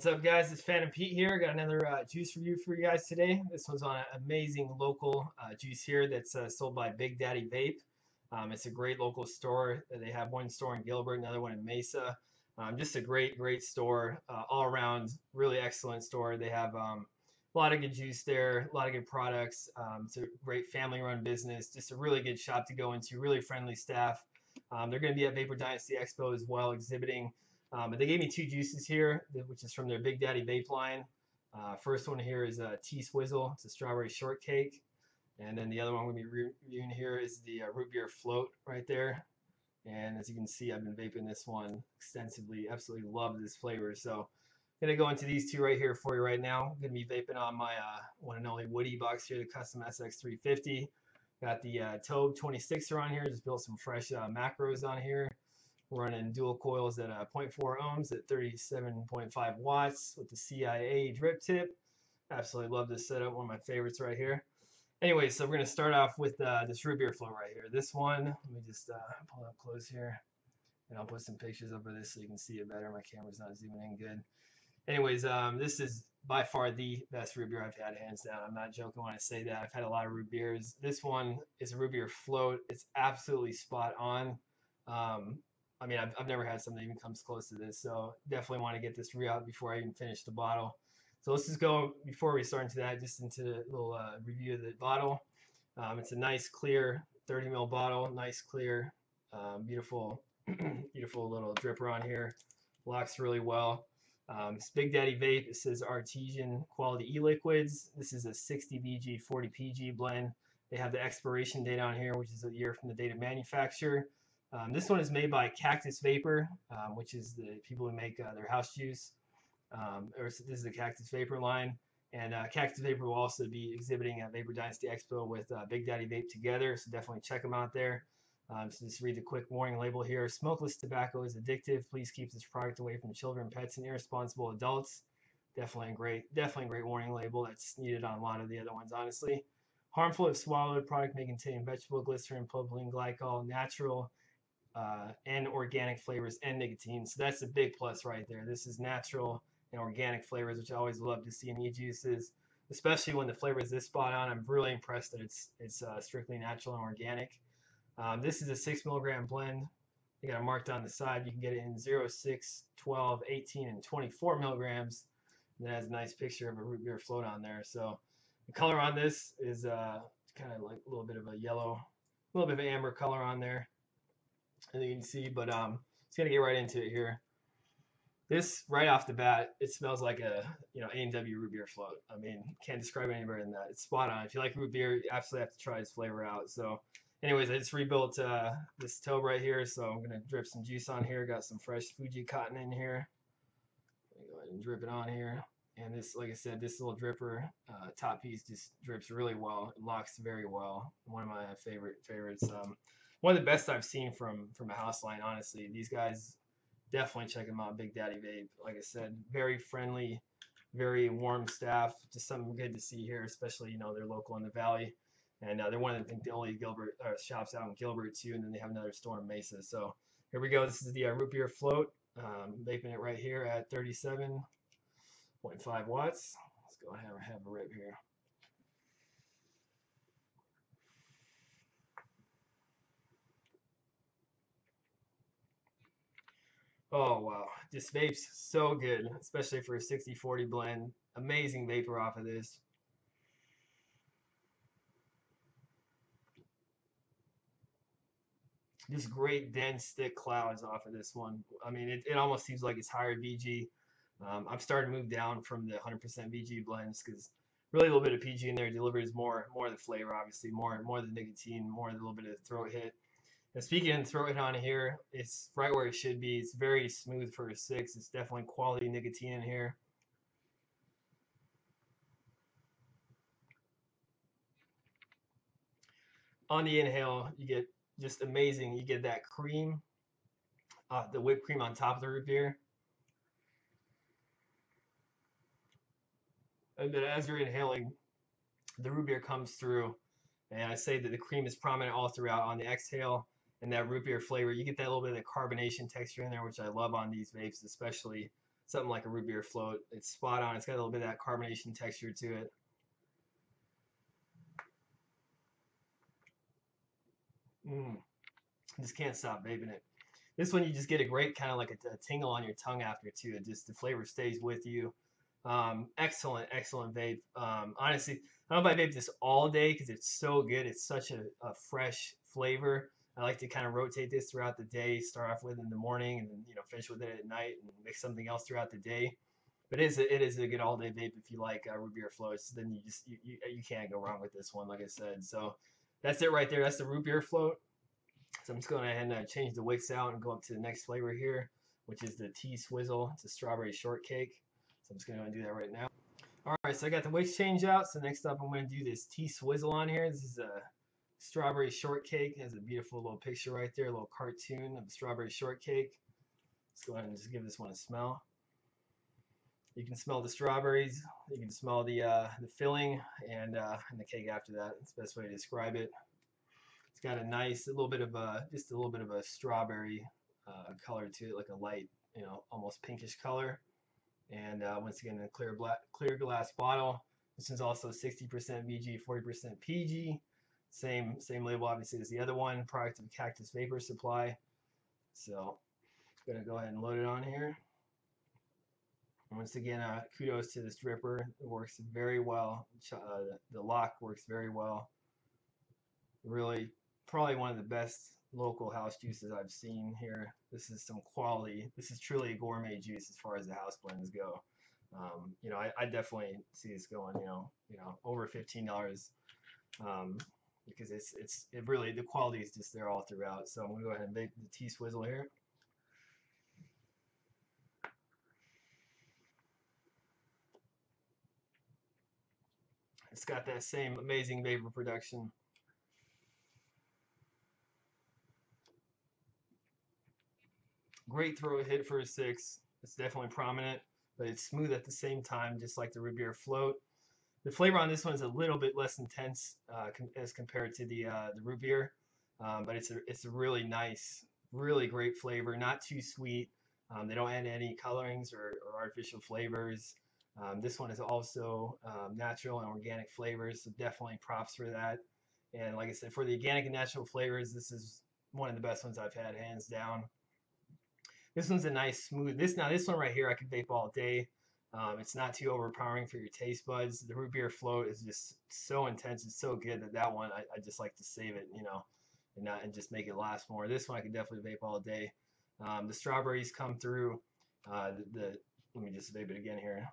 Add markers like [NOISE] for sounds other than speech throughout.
What's up, guys? It's Phantom Pete here. Got another uh, juice review for you guys today. This one's on an amazing local uh, juice here that's uh, sold by Big Daddy Vape. Um, it's a great local store. They have one store in Gilbert, another one in Mesa. Um, just a great, great store. Uh, all around, really excellent store. They have um, a lot of good juice there, a lot of good products. Um, it's a great family-run business. Just a really good shop to go into. Really friendly staff. Um, they're going to be at Vapor Dynasty Expo as well, exhibiting. Um, but they gave me two juices here, which is from their Big Daddy Vape line. Uh, first one here is a T-Swizzle. It's a strawberry shortcake. And then the other one we're going to be reviewing here is the uh, root beer float right there. And as you can see, I've been vaping this one extensively. Absolutely love this flavor. So I'm going to go into these two right here for you right now. I'm going to be vaping on my uh, one and only Woody box here, the Custom SX350. Got the uh, Tobe 26er on here. Just built some fresh uh, macros on here running dual coils at uh, 0.4 ohms at 37.5 watts with the CIA drip tip. Absolutely love this setup, one of my favorites right here. Anyway, so we're going to start off with uh, this root beer float right here. This one, let me just uh, pull up close here, and I'll put some pictures of this so you can see it better. My camera's not zooming in good. Anyways, um, this is by far the best root beer I've had, hands down. I'm not joking when I say that. I've had a lot of root beers. This one is a root beer float. It's absolutely spot on. Um, I mean, I've, I've never had something that even comes close to this, so definitely want to get this re-out before I even finish the bottle. So let's just go, before we start into that, just into a little uh, review of the bottle. Um, it's a nice, clear 30 ml bottle, nice, clear, um, beautiful, [CLEARS THROAT] beautiful little dripper on here. Locks really well. Um, it's Big Daddy Vape. It says Artesian Quality E-Liquids. This is a 60 VG 40 PG blend. They have the expiration date on here, which is a year from the date of manufacture. Um, this one is made by Cactus Vapor, um, which is the people who make uh, their house juice. Um, or this is the Cactus Vapor line. And uh, Cactus Vapor will also be exhibiting at Vapor Dynasty Expo with uh, Big Daddy Vape together, so definitely check them out there. Um, so just read the quick warning label here. Smokeless tobacco is addictive. Please keep this product away from children, pets, and irresponsible adults. Definitely a great, definitely a great warning label that's needed on a lot of the other ones, honestly. Harmful if swallowed. Product may contain vegetable glycerin, propylene glycol, natural uh, and organic flavors and nicotine. So that's a big plus right there. This is natural and organic flavors, which I always love to see in e-juices, especially when the flavor is this spot on. I'm really impressed that it's it's uh, strictly natural and organic. Um, this is a 6 milligram blend. You got it marked on the side. You can get it in 0, 6, 12, 18, and 24 milligrams. And it has a nice picture of a root beer float on there. So the color on this is uh, kind of like a little bit of a yellow, a little bit of amber color on there and you can see, but um, it's gonna get right into it here. This right off the bat, it smells like a you know A&W root beer float. I mean, can't describe it any better than that. It's spot on. If you like root beer, you absolutely have to try this flavor out. So, anyways, I just rebuilt uh, this Tobe right here, so I'm gonna drip some juice on here. Got some fresh Fuji cotton in here. Go ahead and drip it on here. And this, like I said, this little dripper uh, top piece just drips really well. It locks very well. One of my favorite favorites. Um, one of the best I've seen from from a house line. Honestly, these guys definitely check them out. Big Daddy Vape, like I said, very friendly, very warm staff. Just something good to see here, especially you know they're local in the valley, and uh, they're one of the, the only Gilbert uh, shops out in Gilbert too, and then they have another store in Mesa. So here we go. This is the uh, root beer float. Um, vaping it right here at 37.5 watts. Let's go ahead and have a rip here. Oh wow, this vape's so good, especially for a 60-40 blend. Amazing vapor off of this. Just great dense thick clouds off of this one. I mean, it, it almost seems like it's higher VG. Um, I'm starting to move down from the 100% VG blends because really a little bit of PG in there delivers more more of the flavor, obviously, more more of the nicotine, more of the little bit of throat hit. And speaking throw it on here, it's right where it should be. It's very smooth for a six. It's definitely quality nicotine in here. On the inhale, you get just amazing. You get that cream, uh, the whipped cream on top of the root beer. And then as you're inhaling, the root beer comes through. And I say that the cream is prominent all throughout on the exhale and that root beer flavor. You get that little bit of the carbonation texture in there, which I love on these vapes, especially something like a root beer float. It's spot on. It's got a little bit of that carbonation texture to it. Mm. Just can't stop vaping it. This one you just get a great kind of like a, a, tingle on your tongue after too. It just the flavor stays with you. Um, excellent, excellent vape. Um, honestly, I don't know if I vape this all day because it's so good. It's such a, a, fresh flavor. I like to kind of rotate this throughout the day. Start off with it in the morning and then you know finish with it at night and mix something else throughout the day. But it is a, it is a good all day vape if you like uh, root beer floats. Then you just you, you, you can't go wrong with this one, like I said. So that's it right there. That's the root beer float. So I'm just going ahead and uh, change the wicks out and go up to the next flavor here, which is the T-Swizzle. It's a strawberry shortcake. So I'm just going to do that right now. Alright, so I got the wicks changed out. So next up I'm going to do this T-Swizzle on here. This is a strawberry shortcake. Has a beautiful little picture right there, a little cartoon of a strawberry shortcake. Let's go ahead and just give this one a smell. You can smell the strawberries. You can smell the uh, the filling and uh, and the cake after that. That's the best way to describe it. It's got a nice, a little bit of a, just a little bit of a strawberry uh, color to it, like a light, you know, almost pinkish color. And uh, once again, a clear black, clear glass bottle. This is also 60% VG, 40% PG. Same, same label obviously as the other one. Product of Cactus Vapor Supply. So, I'm gonna go ahead and load it on here. Once again, uh, kudos to this dripper. It works very well. Uh, the lock works very well. Really probably one of the best local house juices I've seen here. This is some quality. This is truly a gourmet juice as far as the house blends go. Um, you know, I, I, definitely see this going, you know, you know, over fifteen dollars, um, because it's it's it really the quality is just there all throughout. So I'm gonna go ahead and make the T-Swizzle here. It's got that same amazing vapor production. Great throw hit for a six. It's definitely prominent, but it's smooth at the same time, just like the root beer float. The flavor on this one is a little bit less intense uh, com as compared to the uh, the root beer, um, but it's a it's a really nice, really great flavor. Not too sweet. Um, they don't add any colorings or, or artificial flavors. Um, this one is also um, natural and organic flavors, so definitely props for that. And like I said, for the organic and natural flavors, this is one of the best ones I've had, hands down. This one's a nice smooth. This now this one right here I could vape all day. Um, it's not too overpowering for your taste buds. The root beer float is just so intense. It's so good that that one I, I just like to save it, you know, and not and just make it last more. This one I can definitely vape all day. Um, the strawberries come through. Uh, the, the let me just vape it again here.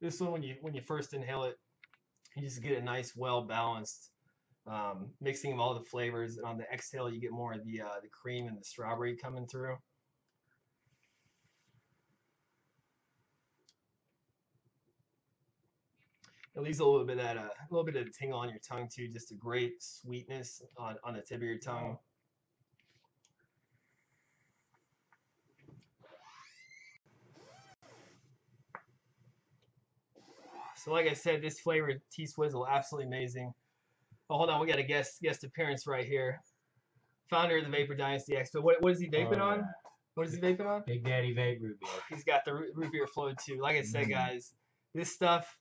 This one when you when you first inhale it, you just get a nice well balanced um, mixing of all the flavors. And on the exhale, you get more of the, uh, the cream and the strawberry coming through. It leaves a little bit of that, uh, a little bit of tingle on your tongue too. Just a great sweetness on, on the tip of your tongue. So like I said, this flavor T-Swizzle absolutely amazing. Oh, hold on, we got a guest guest appearance right here. Founder of the Vapor Dynasty Expo. What what is he vaping oh, on? What is he vaping on? Big Daddy Vape root beer. He's got the root beer float too. Like I said, mm. guys, this stuff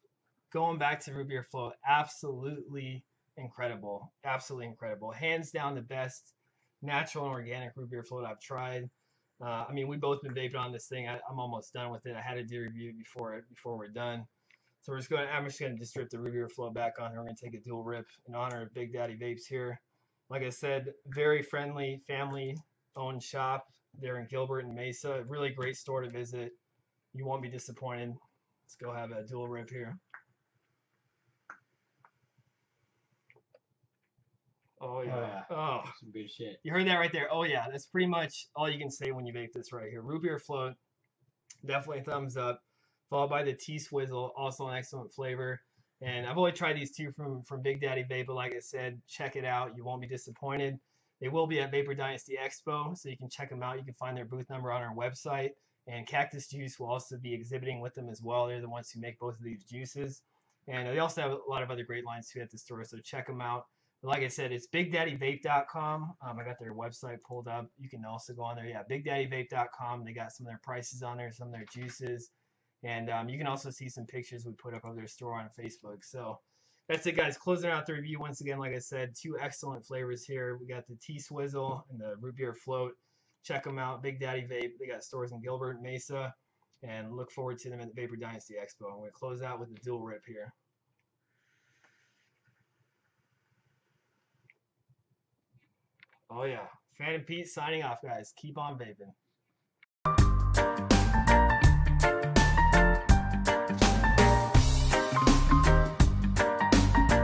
going back to root beer float, absolutely incredible, absolutely incredible. Hands down, the best natural and organic root beer float I've tried. Uh, I mean, we've both been vaping on this thing. I, am almost done with it. I had to do a review before before we're done. So we're just going. I'm just going to just rip the Root flow back on. We're going to take a dual rip in honor of Big Daddy Vapes here. Like I said, very friendly, family-owned shop there in Gilbert and Mesa. Really great store to visit. You won't be disappointed. Let's go have a dual rip here. Oh yeah. Oh, yeah. oh. Some good shit. You heard that right there. Oh yeah. That's pretty much all you can say when you vape this right here. Root beer float. Definitely thumbs up followed by the T-Swizzle, also an excellent flavor. And I've only tried these two from, from Big Daddy Vape, but like I said, check it out. You won't be disappointed. They will be at Vapor Dynasty Expo, so you can check them out. You can find their booth number on our website. And Cactus Juice will also be exhibiting with them as well. They're the ones who make both of these juices. And they also have a lot of other great lines too at the store, so check them out. like I said, it's BigDaddyVape.com. Um, I got their website pulled up. You can also go on there. Yeah, BigDaddyVape.com. They got some of their prices on there, some of their juices, and um, you can also see some pictures we put up of their store on Facebook. So that's it, guys. Closing out the review once again. Like I said, two excellent flavors here. We got the T-Swizzle and the root beer float. Check them out. Big Daddy Vape. They got stores in Gilbert, Mesa, and look forward to them at the Vapor Dynasty Expo. I'm going to close out with the dual rip here. Oh yeah, Phantom Pete signing off, guys. Keep on vaping.